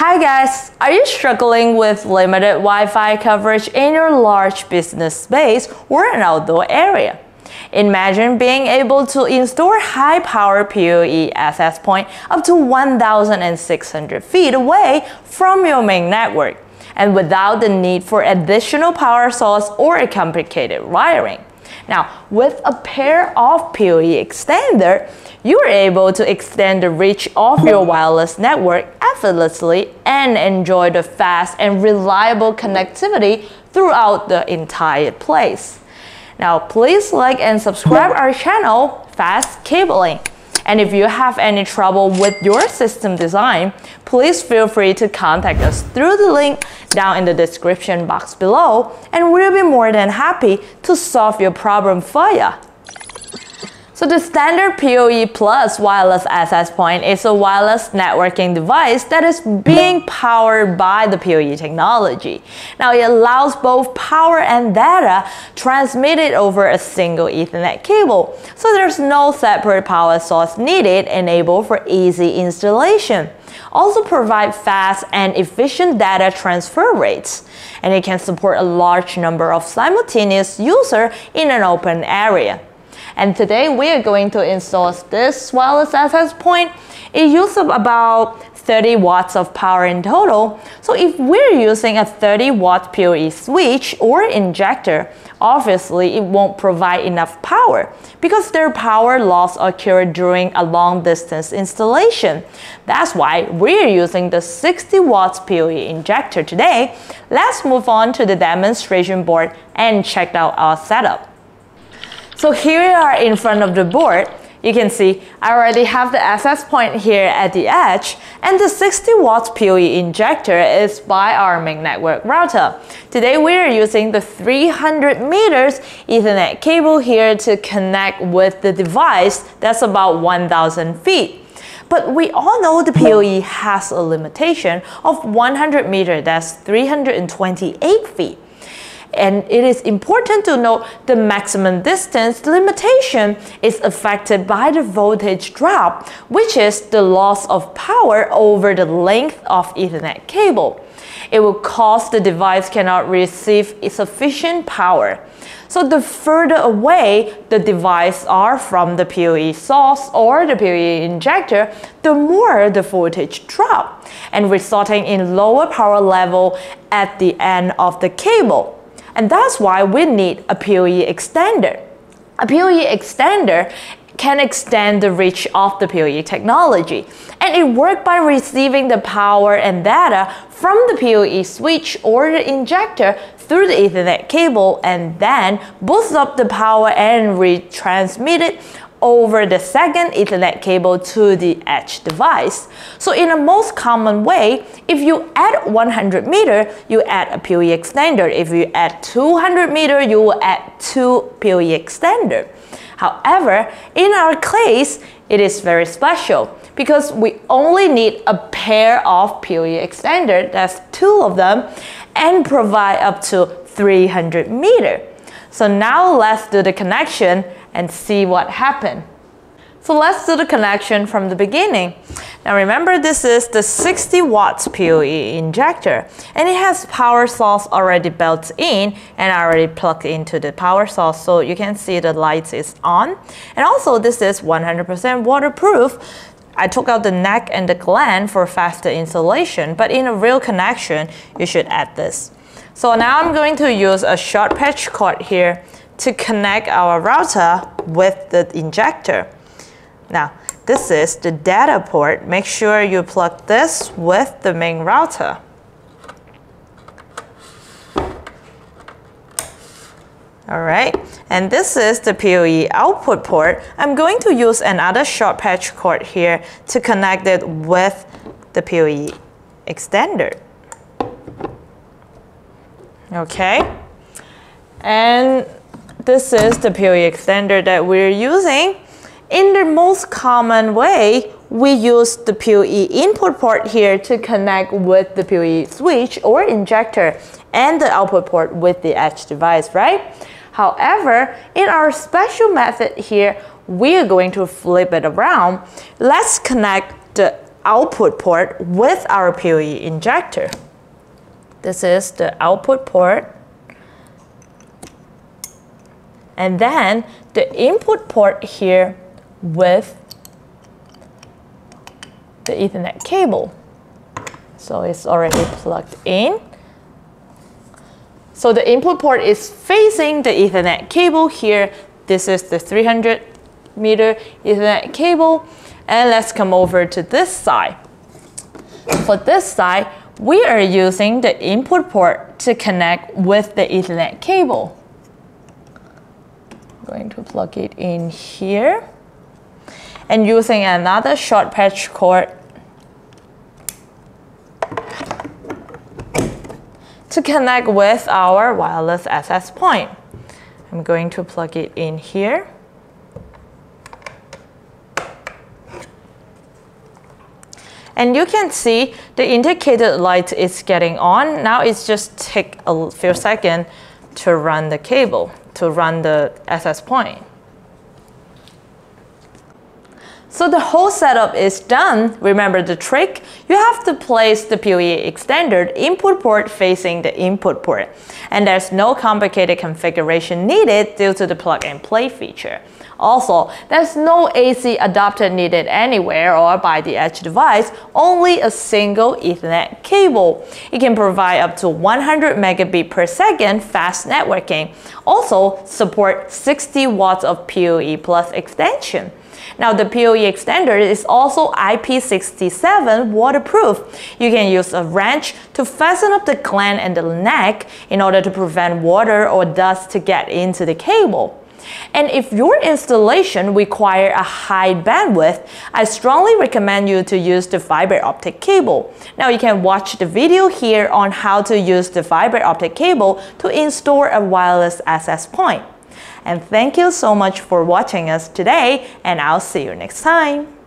Hi guys, are you struggling with limited Wi-Fi coverage in your large business space or an outdoor area? Imagine being able to install high-power PoE access point up to 1,600 feet away from your main network and without the need for additional power source or a complicated wiring. Now, with a pair of PoE extender, you are able to extend the reach of your wireless network effortlessly and enjoy the fast and reliable connectivity throughout the entire place. Now, please like and subscribe our channel, Fast Cabling. And if you have any trouble with your system design, please feel free to contact us through the link down in the description box below, and we'll be more than happy to solve your problem for you. So the standard PoE Plus wireless access point is a wireless networking device that is being powered by the PoE technology. Now it allows both power and data transmitted over a single Ethernet cable. So there's no separate power source needed enable for easy installation. Also provide fast and efficient data transfer rates. And it can support a large number of simultaneous users in an open area. And today we are going to install this wireless access point. It uses about 30 watts of power in total. So if we're using a 30 watt PoE switch or injector, obviously it won't provide enough power because their power loss occurred during a long distance installation. That's why we're using the 60 watts PoE injector today. Let's move on to the demonstration board and check out our setup. So here we are in front of the board. You can see I already have the access point here at the edge and the 60 watts PoE injector is by our main network router. Today we are using the 300 meters ethernet cable here to connect with the device that's about 1000 feet. But we all know the PoE has a limitation of 100 meter, that's 328 feet. And it is important to note the maximum distance limitation is affected by the voltage drop, which is the loss of power over the length of Ethernet cable. It will cause the device cannot receive sufficient power. So the further away the device are from the PoE source or the PoE injector, the more the voltage drop and resulting in lower power level at the end of the cable. And that's why we need a PoE extender. A PoE extender can extend the reach of the PoE technology. And it works by receiving the power and data from the PoE switch or the injector through the Ethernet cable and then boosts up the power and retransmit it over the second Ethernet cable to the edge device. So in a most common way, if you add 100 meter, you add a PoE extender. If you add 200 meter, you will add two PoE extender. However, in our case, it is very special because we only need a pair of PoE extender, that's two of them, and provide up to 300 meter. So now let's do the connection and see what happened. So let's do the connection from the beginning. Now remember this is the 60 watts PoE injector and it has power source already built in and already plugged into the power source so you can see the lights is on. And also this is 100% waterproof. I took out the neck and the gland for faster installation but in a real connection you should add this. So now I'm going to use a short patch cord here to connect our router with the injector. Now, this is the data port. Make sure you plug this with the main router. All right, and this is the PoE output port. I'm going to use another short patch cord here to connect it with the PoE extender. Okay, and this is the PoE extender that we're using. In the most common way, we use the PoE input port here to connect with the PoE switch or injector and the output port with the edge device, right? However, in our special method here, we are going to flip it around. Let's connect the output port with our PoE injector. This is the output port. And then the input port here with the Ethernet cable. So it's already plugged in. So the input port is facing the Ethernet cable here. This is the 300 meter Ethernet cable. And let's come over to this side. For this side, we are using the input port to connect with the Ethernet cable. I'm going to plug it in here. And using another short patch cord to connect with our wireless access point. I'm going to plug it in here. And you can see the indicated light is getting on. Now it's just take a few seconds to run the cable, to run the access point. So the whole setup is done. Remember the trick? You have to place the PoE extender input port facing the input port. And there's no complicated configuration needed due to the plug and play feature. Also, there's no AC adapter needed anywhere or by the edge device, only a single Ethernet cable. It can provide up to 100 megabit per second fast networking. Also, support 60 watts of PoE plus extension. Now the PoE extender is also IP67 waterproof. You can use a wrench to fasten up the gland and the neck in order to prevent water or dust to get into the cable. And if your installation require a high bandwidth, I strongly recommend you to use the fiber optic cable. Now you can watch the video here on how to use the fiber optic cable to install a wireless access point. And thank you so much for watching us today and I'll see you next time.